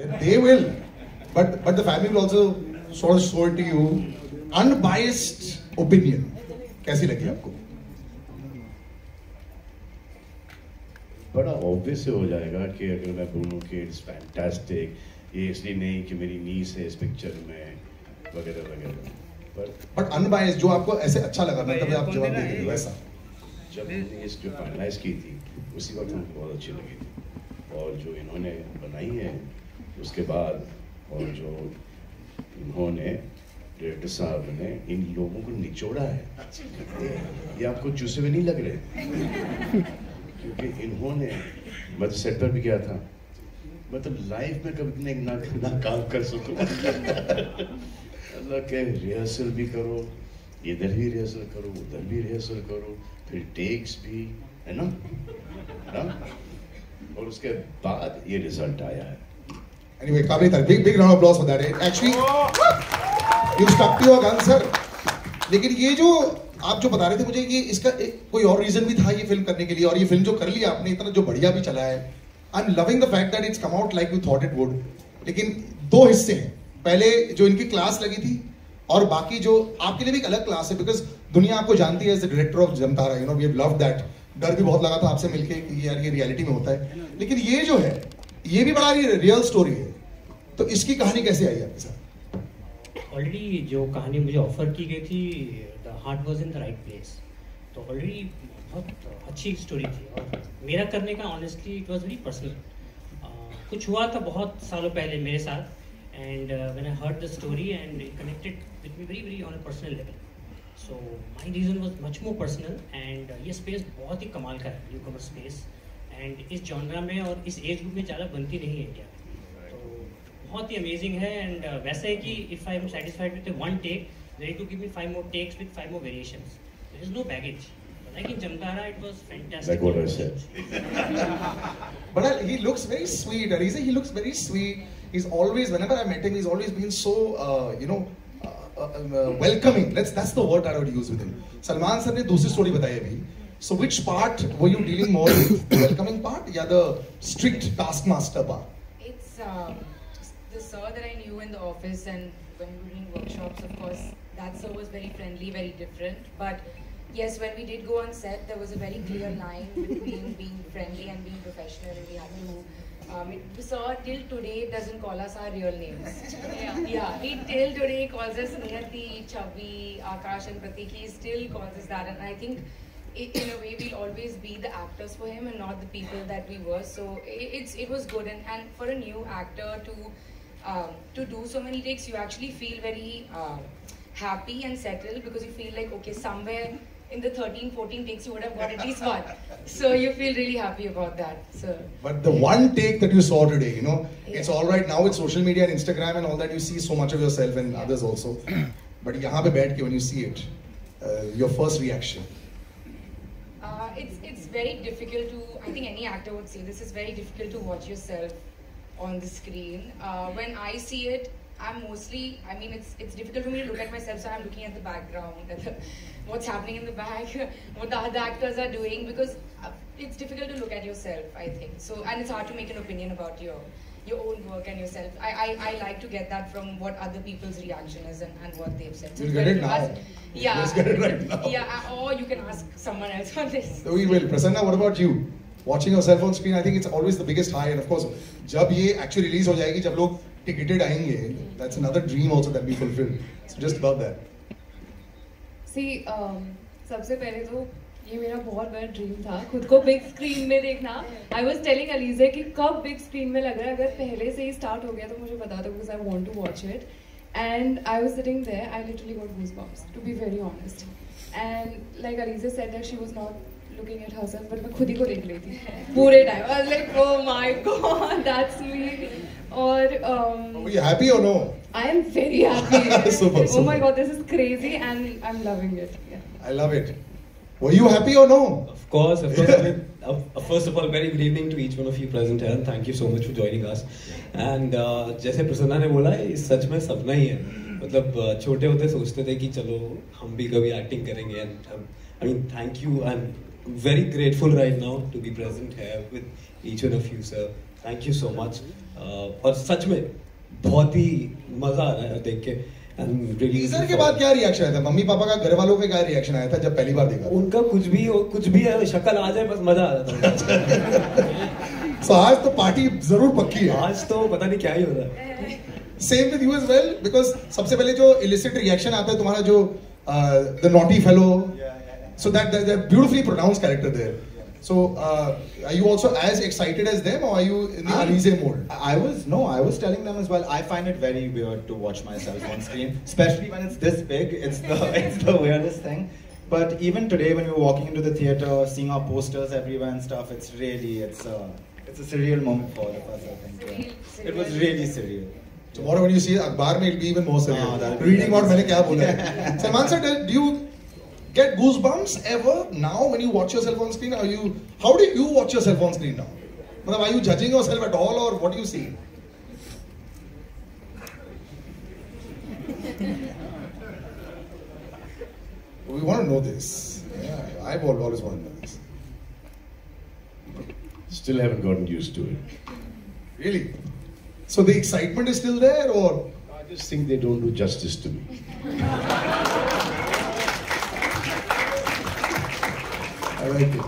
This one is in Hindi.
They will, but but the family will also sort of show it to you unbiased opinion. कैसी लगी आपको? बड़ा ऑब्वियस हो जाएगा कि अगर मैं बोलूँ कि इट्स फैंटास्टिक ये इसलिए नहीं कि मेरी नीस है इस पिक्चर में वगैरह वगैरह पर But unbiased जो आपको ऐसे अच्छा लगा तभी आप जवाब दे रहे वैसा. जब हमने इस जो फाइनलाइज की थी उसी वक्त हमको बहुत अच्छी लगी थी और जो इन्होंने बनाई है उसके बाद और जो इन्होंने डायरेक्टर साहब ने इन लोगों को निचोड़ा है। ये आपको चूसे हुए नहीं लग रहे? क्योंकि इन्होंने मैं तो सेट पर भी गया था। मतलब लाइफ में कभी इतने ना, ना काम कर सकूँ। अल्लाह के रिहर्सल भी करो इधर भी रिहर्सल करो उधर भी रिहर्सल करो फिर टेक्स भी है ना? ना और उसके बाद ये रिज़ल्ट आया है। Anyway, तारीफ़. Big big round of applause for that. Actually, you stuck to your gun, sir. लेकिन ये जो आप जो बता रहे थे मुझे कि इसका एक, कोई और रीजन भी था ये फ़िल्म करने के लिए और ये फ़िल्म जो कर लिया आपने इतना जो बढ़िया भी चला है I am loving the fact that it's come out like you thought it would लेकिन दो हिस्से हैं पहले जो इनकी क्लास लगी थी और बाकी जो आपके लिए भी एक अलग क्लास है बिकॉज़ दुनिया आपको जानती है as the director of Jamtara you know we love that डर भी बहुत लगा था आपसे मिलके कि यार ये रियलिटी में होता है लेकिन ये जो है ये भी बड़ा रियल स्टोरी है तो इसकी कहानी कैसे आई आपके साथ? ऑलरेडी जो कहानी मुझे ऑफ़र की गई थी the heart was in the right place तो ऑलरेडी बहुत अच्छी स्टोरी थी और मेरा करने का honestly it was very personal कुछ हुआ था बहुत सालों पहले मेरे साथ and when I heard the story and connected with me very very on a personal level so my reason was much more personal and ये स्पेस बहुत ही कमाल का है न्यू कमर स्पेस एंड इस जॉनरा में और इस एज ग्रुप में ज़्यादा बनती नहीं है इंडिया में। बहुत ही अमेजिंग है एंड वैसे है कि if I am satisfied with one take then to give me five more takes with five more variations there is no baggage लेकिन Jamtara it was fantastic like what I said but he looks very sweet and he say he looks very sweet he is always whenever I met him he is always been so you know welcoming let's that's the word I would use with him Salman sir ने दूसरी स्टोरी बताई अभी. So which part were you dealing more with, the welcoming part or the strict taskmaster part? It's uh, sir that I knew in the office, and when we were doing workshops, of course, that sir was very friendly, very different. But yes, when we did go on set, there was a very clear line between being friendly and being professional, and we had to. Um, it, sir till today doesn't call us our real names. yeah, yeah. He till today calls us Niyati, Chavi, Akash, and Pratik. He still calls us that, and I think it, in a way we'll always be the actors for him and not the people that we were so it, it's it was good and, and for a new actor to um, to do so many takes, you actually feel very uh, happy and settled because you feel like, okay, somewhere in the 13, 14 takes, you would have got at least one. So you feel really happy about that. So. But the one take that you saw today, you know, yeah. it's all right now with social media and Instagram and all that, you see so much of yourself and yeah. others also. but yahan pe baith ke when you see it, uh, your first reaction. Uh, it's it's very difficult to. I think any actor would say this is very difficult to watch yourself on the screen. Uh, when I see it, I'm mostly. I mean, it's it's difficult for me to look at myself, so I'm looking at the background, at the, what's happening in the back, what the other actors are doing, because uh, it's difficult to look at yourself. I think so, and it's hard to make an opinion about your your own work and yourself. I, I, I like to get that from what other people's reaction is and, and what they've said. So You'll get it now. ask- yeah. Let's get it right now. Yeah, uh, or you can ask someone else on this. So we will. Prasanna, what about you? Watching yourself on screen, I think it's always the biggest high. And of course, जब ये actually release हो जाएगी, जब लोग ticketed आएँगे, that's another dream also that we fulfill. So just about that. सी सबसे पहले तो ये मेरा बहुत बड़ा ड्रीम था खुद को बिग स्क्रीन में देखना आई वॉज़ टेलिंग अलीजे कि कब बिग स्क्रीन में लग रहा है अगर पहले से ही स्टार्ट हो गया तो मुझे बता दो because I want to watch it and I was sitting there I literally got goosebumps to be very honest and like Alizeh said that she was looking at herself but मैं खुद ही को देख रही थी पूरे time I was like oh my god that's me और um, Were you happy or no? I am very happy. Super, super. Oh my god, this is crazy and I'm loving it. Yeah. I love it. Were you happy or no? Of course, of course. I mean, uh, uh, first of all, very good evening to each one of you present here, thank you so much for joining us. And uh, जैसे प्रसन्ना ने बोला ये सच में सपना ही है मतलब uh, छोटे होते सोचते थे कि चलो हम भी कभी एक्टिंग करेंगे and I mean thank you I very grateful right now to be present here with each one of you sir. Thank you so much और सच में बहुत ही मज़ा आ रहा है देख के टीजर के बाद क्या रिएक्शन आया था? मम्मी पापा का घर वालों का क्या रिएक्शन आया था जब पहली बार देखा उनका कुछ भी हो कुछ भी है शक्ल आ जाए बस मज़ा आ जाता है सो आज तो पार्टी ज़रूर पक्की है। आज तो पता नहीं क्या ही हो रहा है। Same with you as well because सबसे पहले जो इलिसिट रिएक्शन आता है तुम्हारा जो the naughty fellow So that that beautifully pronounce character there So, uh, are you also as excited as them, or are you in the I'm- Alize mode? I was no, I was telling them as well. I find it very weird to watch myself on screen, especially when it's this big. It's the it's the weirdest thing. But even today, when we were walking into the theater, seeing our posters everywhere and stuff, it's really it's a it's a surreal moment for all of us. I think Surreal, Yeah. it was surreal. really surreal. Tomorrow when you see अखबार में it'll be even more surreal. हाँ, that'll be- Reading out मैंने क्या बोला है. Salman sir, do you get goosebumps ever now when you watch yourself on screen? Are you how do you watch yourself on screen now? Are you judging yourself at all or what do you see? we want to know this. Yeah, I've always wanted to know this. Still haven't gotten used to it. Really? So the excitement is still there or? I just think they don't do justice to me. 描いてる